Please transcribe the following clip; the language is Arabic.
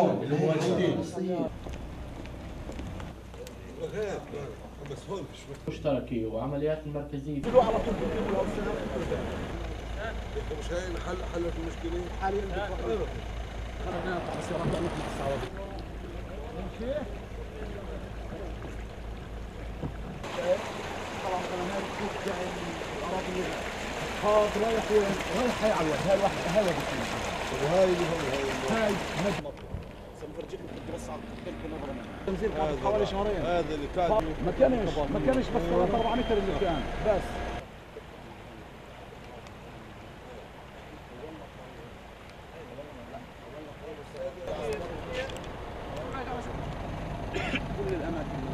اللي هو الجديد بس هون مش مشتركة وعمليات المركزية مش هاي حل حل المشكلة هذا رايح وين؟ رايح هاي على الوجه، هاي واحد هاي واحد وهاي اللي هون هاي نفرجيك نحكي حوالي شهرين هذا اللي كان ما كانش ما كانش بس 4 متر اللي كان بس كل الاماكن